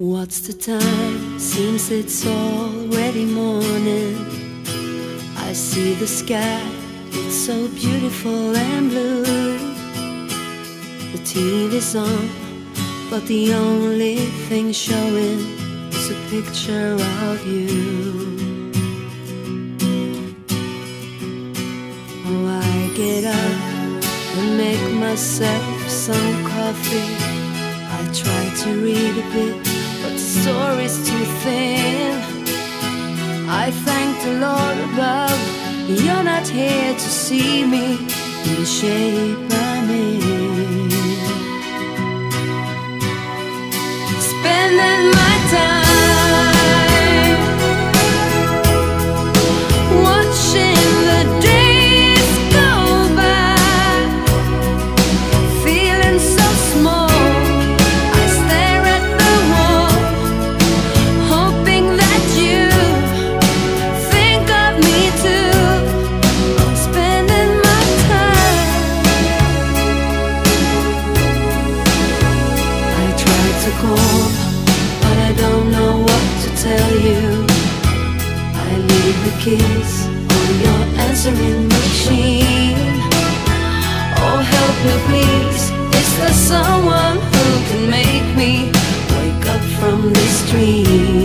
What's the time? Seems it's already morning. I see the sky, it's so beautiful and blue. The TV's on, but the only thing showing is a picture of you. Oh, I get up and make myself some coffee. I try to read a bit story's too thin. I thank the Lord above, you're not here to see me in the shape I'm in. Keys on your answering machine. Oh, help me, please. Is there someone who can make me wake up from this dream?